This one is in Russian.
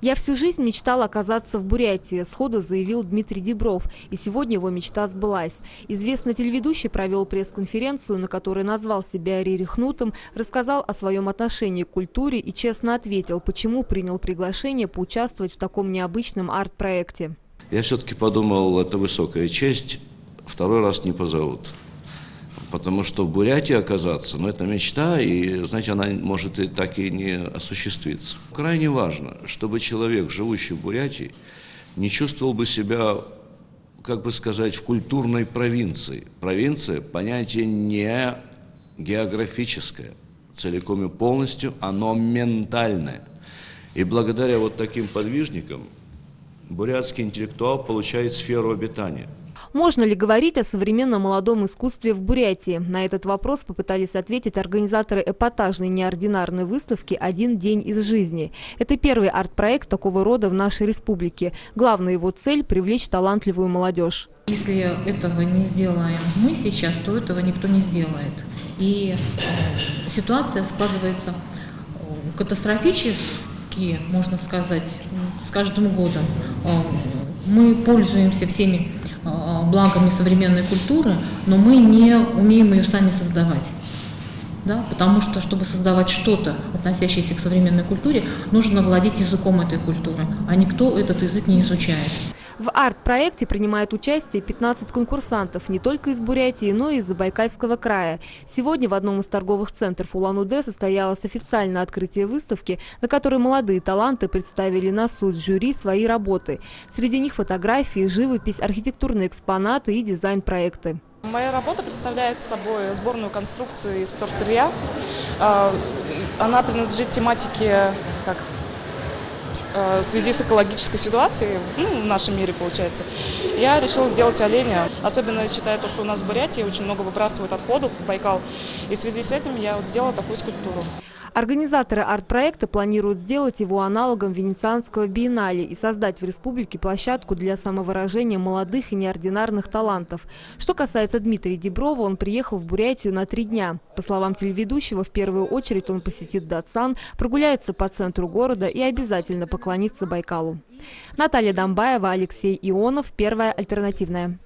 Я всю жизнь мечтал оказаться в Бурятии, сходу заявил Дмитрий Дебров. И сегодня его мечта сбылась. Известный телеведущий провел пресс-конференцию, на которой назвал себя Рерихнутым, рассказал о своем отношении к культуре и честно ответил, почему принял приглашение поучаствовать в таком необычном арт-проекте. Я все-таки подумал, это высокая честь, второй раз не позовут. Потому что в Бурятии оказаться, ну, это мечта, и, знаете, она может и так и не осуществиться. Крайне важно, чтобы человек, живущий в Бурятии, не чувствовал бы себя, как бы сказать, в культурной провинции. Провинция – понятие не географическое, целиком и полностью, оно ментальное. И благодаря вот таким подвижникам бурятский интеллектуал получает сферу обитания – можно ли говорить о современном молодом искусстве в Бурятии? На этот вопрос попытались ответить организаторы эпатажной неординарной выставки «Один день из жизни». Это первый арт-проект такого рода в нашей республике. Главная его цель – привлечь талантливую молодежь. Если этого не сделаем мы сейчас, то этого никто не сделает. И э, ситуация складывается э, катастрофически, можно сказать, с каждым годом. Э, мы пользуемся всеми благами современной культуры, но мы не умеем ее сами создавать. Да? Потому что, чтобы создавать что-то, относящееся к современной культуре, нужно владеть языком этой культуры, а никто этот язык не изучает. В арт-проекте принимает участие 15 конкурсантов не только из Бурятии, но и из Забайкальского края. Сегодня в одном из торговых центров Улан-Удэ состоялось официальное открытие выставки, на которой молодые таланты представили на суд жюри свои работы. Среди них фотографии, живопись, архитектурные экспонаты и дизайн-проекты. Моя работа представляет собой сборную конструкцию из вторсырья. А, она принадлежит тематике как в связи с экологической ситуацией ну, в нашем мире, получается, я решила сделать оленя. Особенно считая то, что у нас в Бурятии очень много выбрасывают отходов в Байкал. И в связи с этим я вот сделала такую скульптуру. Организаторы арт-проекта планируют сделать его аналогом Венецианского биеннале и создать в республике площадку для самовыражения молодых и неординарных талантов. Что касается Дмитрия Деброва, он приехал в Бурятию на три дня. По словам телеведущего, в первую очередь он посетит Датсан, прогуляется по центру города и обязательно поклонится Байкалу. Наталья Домбаева, Алексей Ионов, Первая альтернативная.